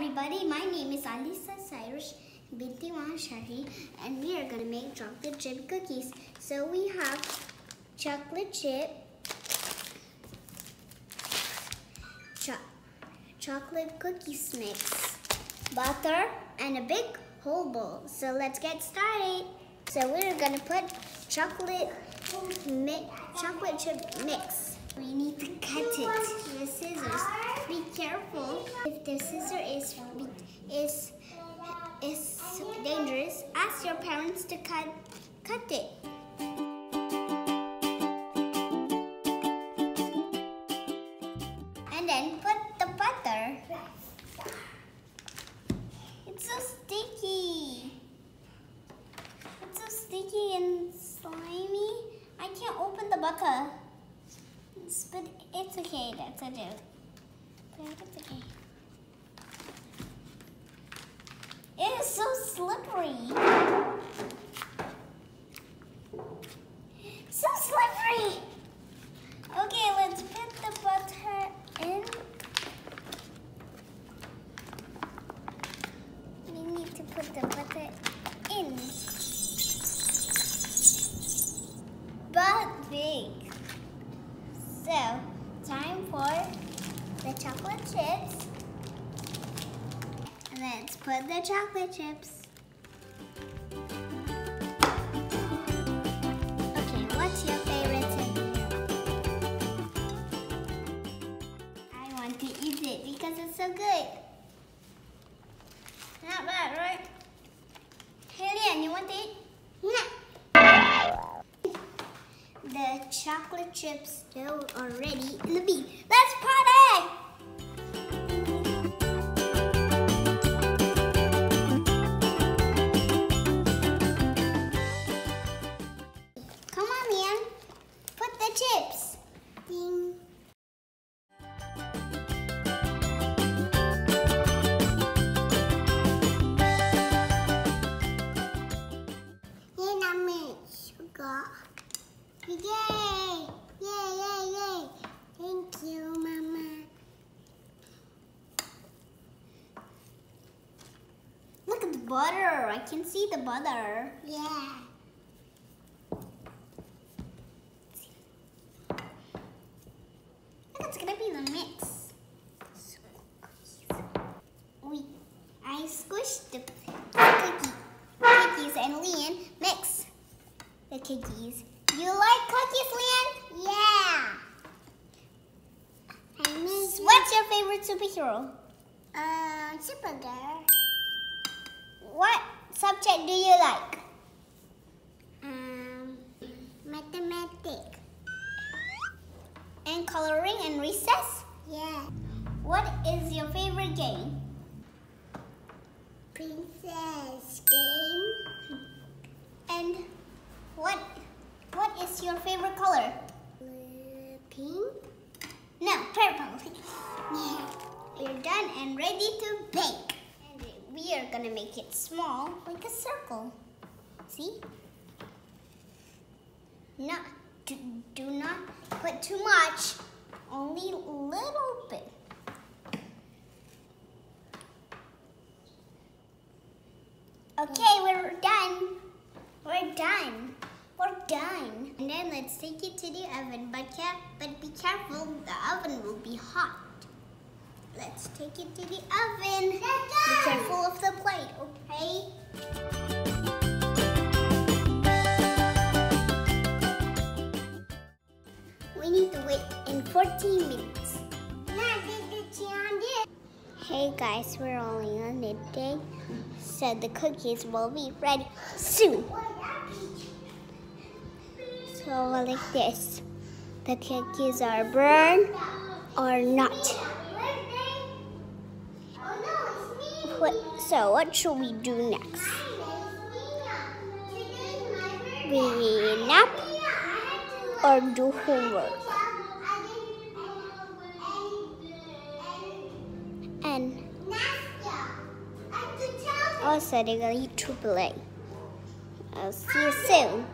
everybody, my name is Alesa Cyrus Binti Shahi and we are going to make chocolate chip cookies. So we have chocolate chip, cho chocolate cookies mix, butter, and a big whole bowl. So let's get started. So we're going to put chocolate, chocolate chip mix. We need to cut it with scissors. If the scissor is is is dangerous, ask your parents to cut cut it. And then put the butter. It's so sticky. It's so sticky and slimy. I can't open the butter. But it's okay, that's a joke. But it's okay. It is so slippery. So slippery. Okay, let's put the butter in. We need to put the butter in. But big. So, time for the chocolate chips. Let's put the chocolate chips. Okay, what's your favorite I want to eat it because it's so good. Not bad, right? Hey, you want to eat? The chocolate chips dough are ready in the bean. Let's party! Sugar. Yay! Yay, yay, yay. Thank you, Mama. Look at the butter. I can see the butter. Yeah. That's gonna be the mix. We, I squished the cookie, cookies and Leanne mix the cookies. You like cookies, Leanne? Yeah. I mean, What's your favorite superhero? Uh, Supergirl. What subject do you like? Um, mathematics. And coloring and recess? Yeah. What is your favorite game? Princess game. And what what is your favorite color? pink. No, purple. yeah. We're done and ready to bake. And we are gonna make it small, like a circle. See? Not do, do not put too much, only a little bit. Okay, we're done. We're done. Done. And then let's take it to the oven, but, care but be careful, the oven will be hot. Let's take it to the oven. Be careful of the plate, okay? We need to wait in 14 minutes. Hey guys, we're only on the day, so the cookies will be ready soon. So like this, the cookies are burned or not. What, so what should we do next? We nap or do homework? And also they're eat to play. I'll see you soon.